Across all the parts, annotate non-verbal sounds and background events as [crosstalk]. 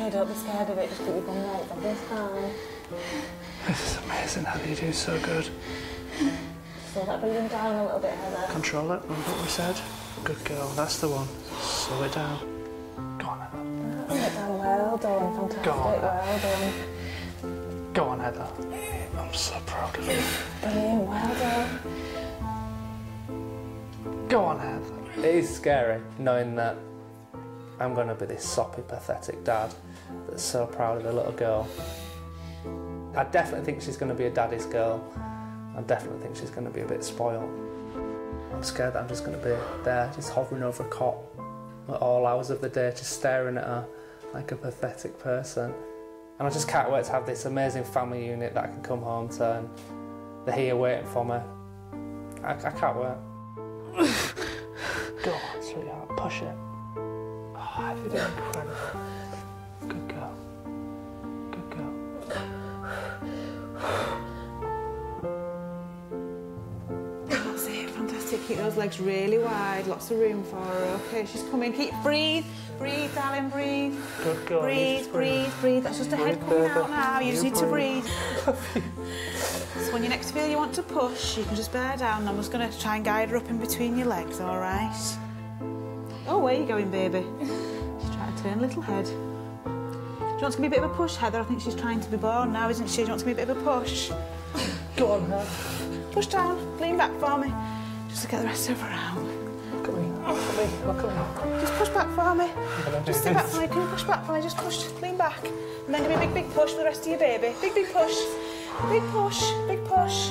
okay, don't be scared of it. Just keep your bum right. Don't be fine. This is amazing. How do you do so good? Slow that breathing down a little bit, Heather. Control it. Remember what we said? Good girl. That's the one. Slow it down. Go on, Heather. Slow it down. Well done. Fantastic. Go on. Well done. Go on, Heather. I'm so proud of you. Brilliant. Well done. Go on, Heather. It is scary knowing that I'm going to be this soppy, pathetic dad that's so proud of a little girl. I definitely think she's going to be a daddy's girl. I definitely think she's going to be a bit spoiled. I'm scared that I'm just going to be there, just hovering over a cot at all hours of the day, just staring at her like a pathetic person. And I just can't wait to have this amazing family unit that I can come home to and they're here waiting for me. I, I can't wait. [laughs] Go on, sweetheart. Push it. Oh, did incredible. Good girl. Good girl. That's it, fantastic. Keep those legs really wide, lots of room for her. Okay, she's coming. Keep breathe, breathe, darling, breathe. Good girl. Breathe, breathe, breathe. That's just a head coming out now. You just need to breathe. so when you next feel you want to push, you can just bear down. I'm just going to try and guide her up in between your legs, all right? Oh, where are you going, baby? She's trying to turn a little head. Do you want to give me a bit of a push, Heather? I think she's trying to be born now, isn't she? Do you want to give me a bit of a push? Go on, Heather. Push down, lean back for me. Just to get the rest of her out. Come here. Look at me. Look at me. Just push back for me. I'm gonna do Just stay back for me. Can you push back for me? Just push, lean back. And then give me a big, big push for the rest of your baby. Big, big push. Big push, big push.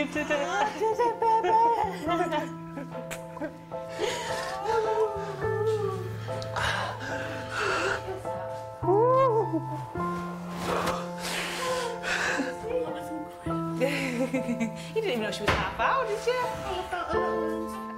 It, baby? you didn't even know she was half out, did you?